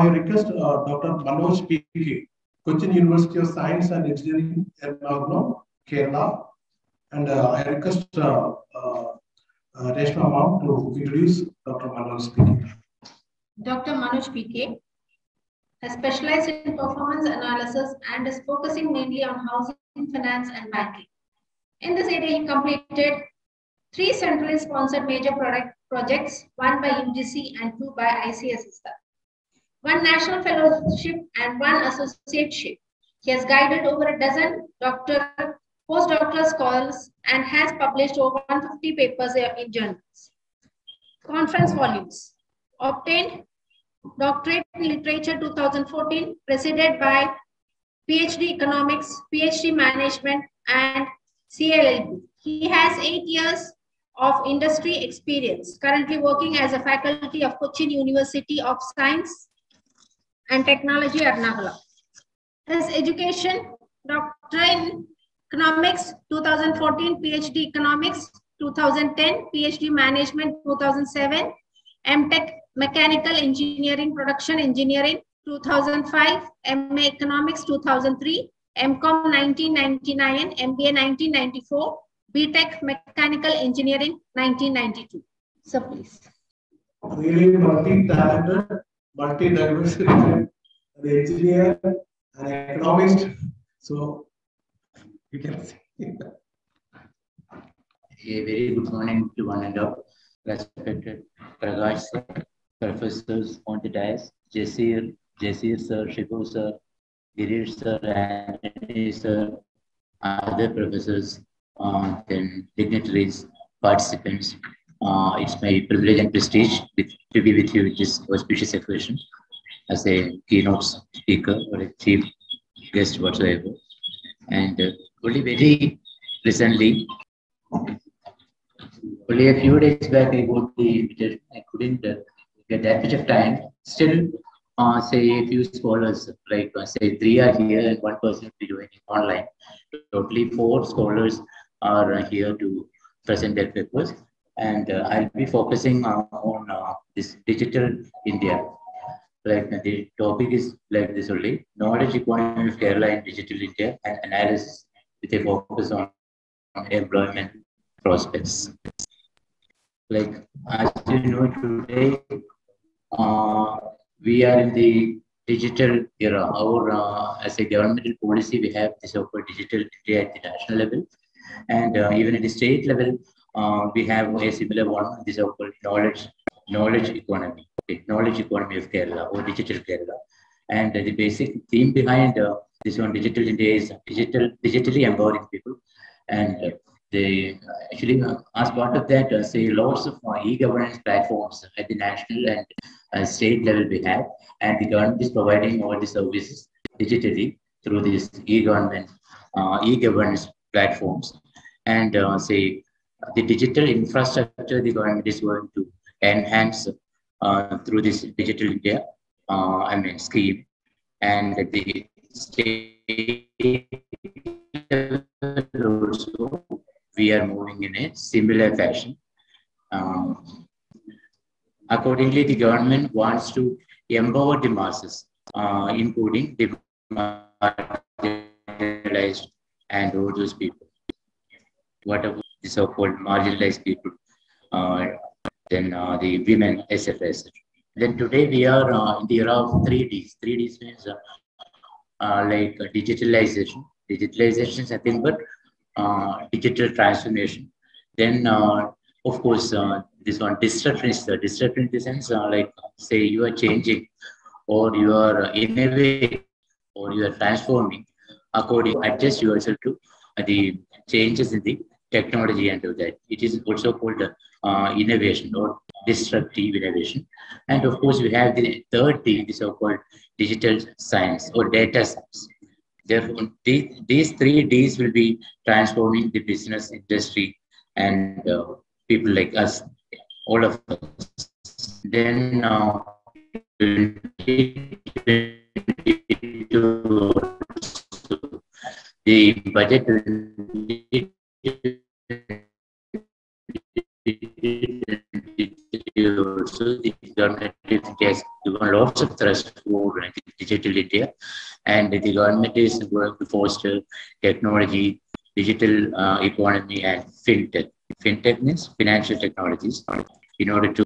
I request uh, Dr. Manoj P.K., Cochin University of Science and Engineering, Ernakulam, Kerala. And uh, I request uh, uh, uh, Reshma Ma'am to introduce Dr. Manoj P.K. Dr. Manoj PK has specialized in performance analysis and is focusing mainly on housing, finance, and banking. In this area, he completed three centrally sponsored major product projects, one by UGC and two by ICSSR, one national fellowship and one associateship. He has guided over a dozen doctor, postdoctoral scholars and has published over 150 papers in journals. Conference volumes obtained Doctorate in Literature 2014, preceded by PhD Economics, PhD Management, and CLLB. He has eight years of industry experience, currently working as a faculty of Cochin University of Science and Technology, Ernakulam. His education, Doctorate in Economics 2014, PhD Economics 2010, PhD Management 2007, MTech Mechanical Engineering, Production Engineering 2005, MA Economics 2003, MCOM 1999, MBA 1994, BTech Mechanical Engineering 1992. So please. Really multi-talented, multi-diversity, the engineer, an economist. So you can see. A very good morning to one and all. Respected Prakash sir, professors on the dais, Jasir, Jasir sir, Shibu sir, Girish sir, Anthony sir, other professors, uh, then dignitaries, participants. Uh, it's my privilege and prestige to be with you in this auspicious occasion as a keynote speaker or a chief guest whatsoever. And uh, only very recently, only a few days back I got the. I couldn't uh, get that much of time. Still, uh, say a few scholars, like uh, say three are here and one person be joining online. Totally four scholars are here to present their papers. And uh, I'll be focusing uh, on uh, this digital India. Like the topic is like this only, knowledge economy of Kerala and digital India and analysis with a focus on employment prospects. Like as you know today, uh, we are in the digital era. Our uh, as a governmental policy, we have this so-called digital India at the national level, and uh, even at the state level, uh, we have a similar one. This is called knowledge knowledge economy, okay, knowledge economy of Kerala or digital Kerala, and the basic theme behind uh, this one digital India is digital digitally empowering people, and uh, they actually, uh, as part of that, uh, say lots of uh, e-governance platforms at the national and uh, state level we have, and the government is providing all the services digitally through these e-government, uh, e-governance platforms, and uh, say the digital infrastructure the government is going to enhance through this digital India, I mean scheme, and the state also we are moving in a similar fashion. Um, accordingly, the government wants to empower the masses, uh, including the marginalized and all those people. Whatever the so-called marginalized people, uh, then uh, the women, etc., etc. Then today we are uh, in the era of 3Ds. 3Ds means uh, uh, like uh, digitalization. Digitalization is nothing but digital transformation. Then, of course, this one disruption is the disruption in the sense like say you are changing or you are innovating or you are transforming according adjust yourself to the changes in the technology and do that. It is also called uh, innovation or disruptive innovation. And of course, we have the third thing, the so-called digital science or data science. Therefore, these, these three Ds will be transforming the business industry and uh, people like us, all of us. Then uh, the budget also the government India has given lots of thrust for digital India, and the government is going to foster technology, digital uh, economy, and fintech. Fintech means financial technologies in order to